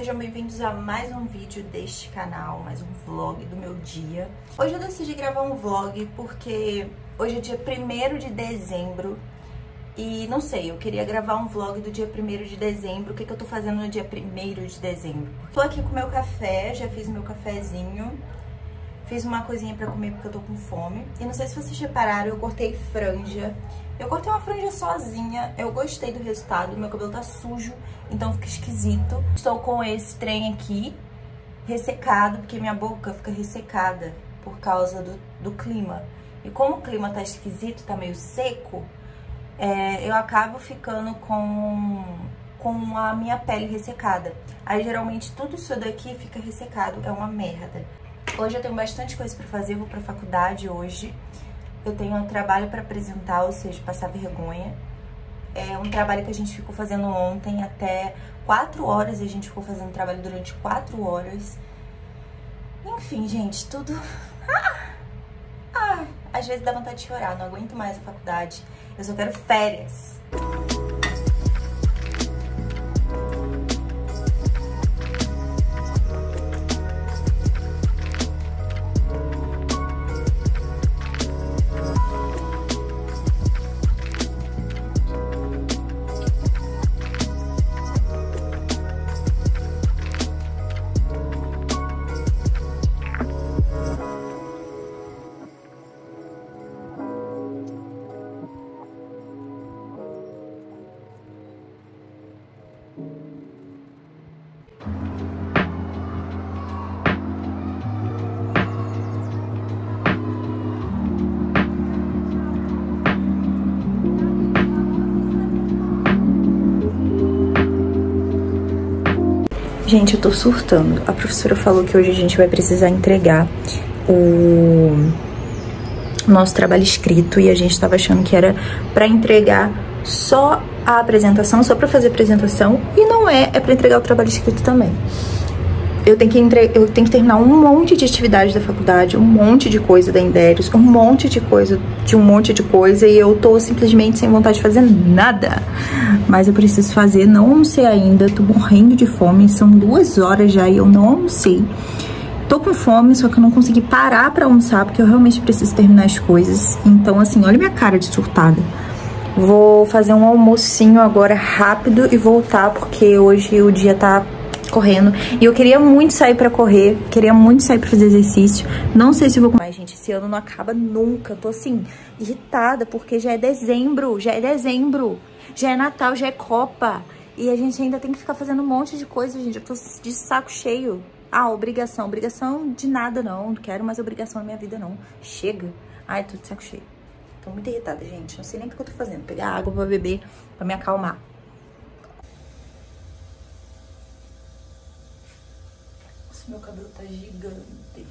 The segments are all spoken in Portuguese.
sejam bem-vindos a mais um vídeo deste canal, mais um vlog do meu dia. Hoje eu decidi gravar um vlog porque hoje é dia 1 de dezembro e não sei, eu queria gravar um vlog do dia 1 de dezembro, o que, que eu tô fazendo no dia 1 de dezembro. Tô aqui com meu café, já fiz meu cafezinho, fiz uma coisinha pra comer porque eu tô com fome. E não sei se vocês repararam, eu cortei franja eu cortei uma franja sozinha, eu gostei do resultado, meu cabelo tá sujo, então fica esquisito. Estou com esse trem aqui, ressecado, porque minha boca fica ressecada por causa do, do clima. E como o clima tá esquisito, tá meio seco, é, eu acabo ficando com, com a minha pele ressecada. Aí geralmente tudo isso daqui fica ressecado, é uma merda. Hoje eu tenho bastante coisa pra fazer, vou pra faculdade hoje eu tenho um trabalho para apresentar, ou seja, passar vergonha. É um trabalho que a gente ficou fazendo ontem até 4 horas, e a gente ficou fazendo trabalho durante 4 horas. Enfim, gente, tudo... Ah! Ah! Às vezes dá vontade de chorar, não aguento mais a faculdade. Eu só quero férias. Gente, eu tô surtando. A professora falou que hoje a gente vai precisar entregar o nosso trabalho escrito e a gente tava achando que era para entregar só a apresentação, só para fazer apresentação e não é, é para entregar o trabalho escrito também eu tenho, que entre... eu tenho que terminar um monte de atividade da faculdade, um monte de coisa da Indérios, um monte de coisa, de um monte de coisa, e eu tô simplesmente sem vontade de fazer nada. Mas eu preciso fazer, não almocei ainda, tô morrendo de fome, são duas horas já e eu não almocei. Tô com fome, só que eu não consegui parar pra almoçar, porque eu realmente preciso terminar as coisas. Então, assim, olha minha cara de surtada. Vou fazer um almocinho agora rápido e voltar, porque hoje o dia tá correndo. E eu queria muito sair pra correr, queria muito sair pra fazer exercício. Não sei se vou... Mas, gente, esse ano não acaba nunca. tô, assim, irritada, porque já é dezembro, já é dezembro. Já é Natal, já é Copa. E a gente ainda tem que ficar fazendo um monte de coisa, gente. Eu tô de saco cheio. Ah, obrigação. Obrigação de nada, não. Não quero mais obrigação na minha vida, não. Chega. Ai, tô de saco cheio. Tô muito irritada, gente. Não sei nem o que eu tô fazendo. Pegar água pra beber, pra me acalmar. Meu cabelo tá gigante.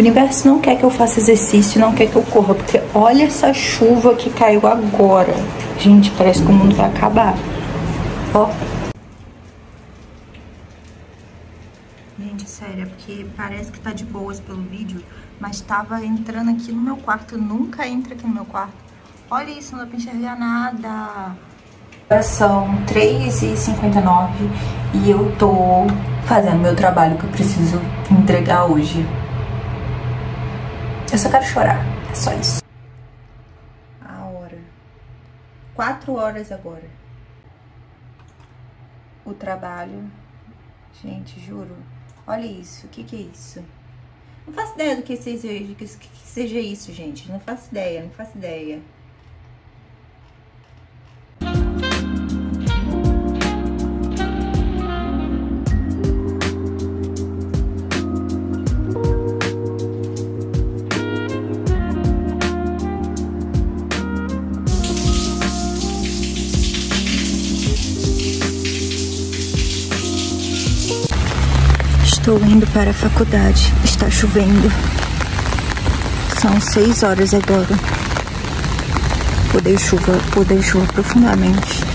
Universo não quer que eu faça exercício, não quer que eu corra, porque olha essa chuva que caiu agora. Gente, parece que o mundo vai acabar. Ó. Gente, sério, é porque parece que tá de boas pelo vídeo, mas tava entrando aqui no meu quarto, nunca entra aqui no meu quarto. Olha isso, não dá pra enxergar nada. São 3h59 e eu tô fazendo meu trabalho que eu preciso entregar hoje. Eu só quero chorar. É só isso. A hora. Quatro horas agora. O trabalho. Gente, juro. Olha isso. O que, que é isso? Não faço ideia do que seja, que seja isso, gente. Não faço ideia, não faço ideia. Estou indo para a faculdade. Está chovendo. São seis horas agora. Odeio chuva, odeio chuva profundamente.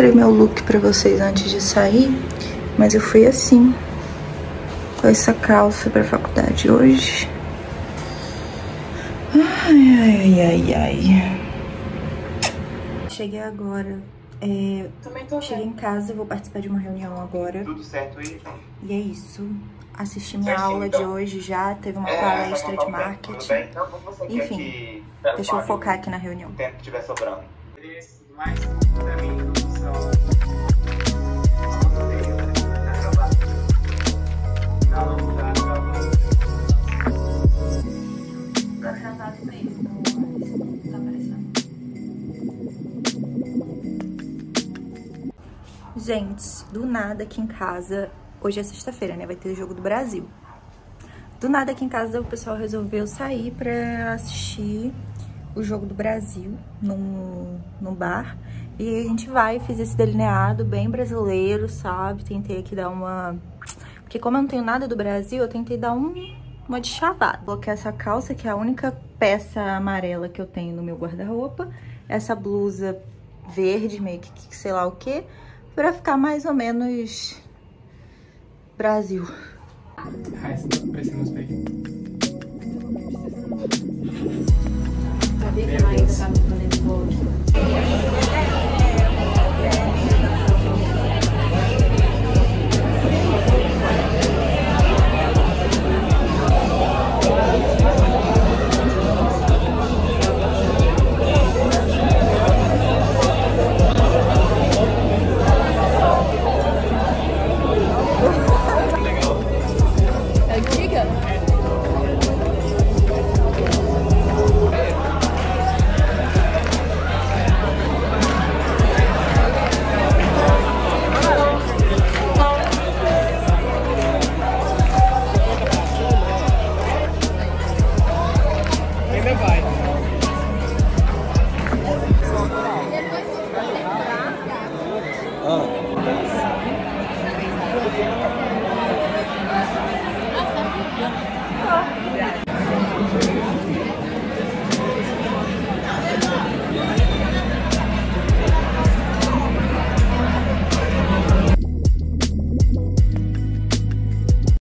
Mostrei meu look pra vocês antes de sair, mas eu fui assim, com essa calça pra faculdade hoje. Ai, ai, ai, ai. Cheguei agora. É, Também tô cheguei em casa, vou participar de uma reunião agora. Tudo certo aí? E é isso. Assisti minha Certinho, aula então. de hoje já, teve uma é, palestra de marketing. Então, Enfim, deixa eu focar aqui na reunião. O tempo que tiver sobrando. Mais, Gente, do nada aqui em casa, hoje é sexta-feira, né? Vai ter o jogo do Brasil. Do nada aqui em casa o pessoal resolveu sair pra assistir o jogo do Brasil num, num bar. E a gente vai, fiz esse delineado bem brasileiro, sabe? Tentei aqui dar uma... Porque como eu não tenho nada do Brasil, eu tentei dar um, uma de chavada. Coloquei essa calça, que é a única peça amarela que eu tenho no meu guarda-roupa. Essa blusa verde, meio que sei lá o que, pra ficar mais ou menos Brasil. Ah, tá. Tá vendo que a Maísa tá me fazendo